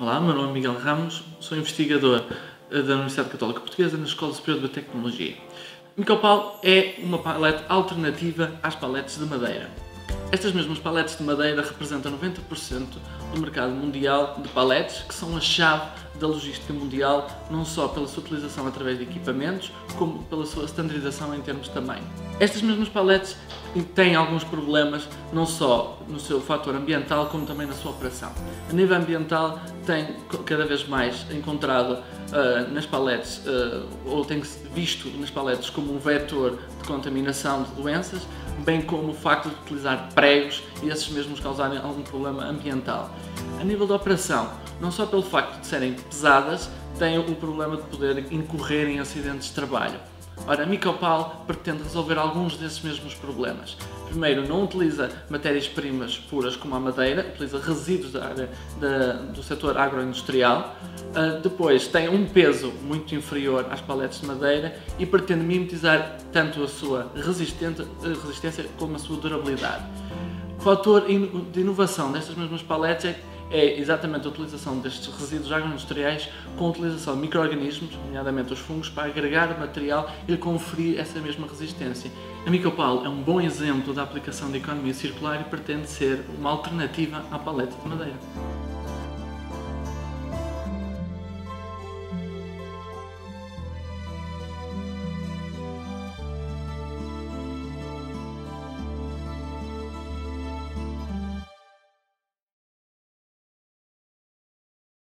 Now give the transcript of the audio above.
Olá, meu nome é Miguel Ramos, sou investigador da Universidade Católica Portuguesa na Escola Superior de Tecnologia. Micopal é uma palete alternativa às paletes de madeira. Estas mesmas paletes de madeira representam 90% do mercado mundial de paletes, que são a chave da logística mundial, não só pela sua utilização através de equipamentos, como pela sua standardização em termos de tamanho. Estas mesmas paletes têm alguns problemas, não só no seu fator ambiental, como também na sua operação. A nível ambiental, tem cada vez mais encontrado uh, nas paletes, uh, ou tem visto nas paletes como um vetor de contaminação de doenças, bem como o facto de utilizar pregos e esses mesmos causarem algum problema ambiental. A nível da operação, não só pelo facto de serem pesadas, têm o problema de poder incorrer em acidentes de trabalho. Ora, a Micopal pretende resolver alguns desses mesmos problemas. Primeiro, não utiliza matérias-primas puras como a madeira, utiliza resíduos da área da, do setor agroindustrial. Uh, depois, tem um peso muito inferior às paletes de madeira e pretende mimetizar tanto a sua resistência como a sua durabilidade. O fator de inovação destas mesmas paletes é é exatamente a utilização destes resíduos agroindustriais com a utilização de micro-organismos, nomeadamente os fungos, para agregar material e conferir essa mesma resistência. A Micopal é um bom exemplo da aplicação da economia circular e pretende ser uma alternativa à paleta de madeira.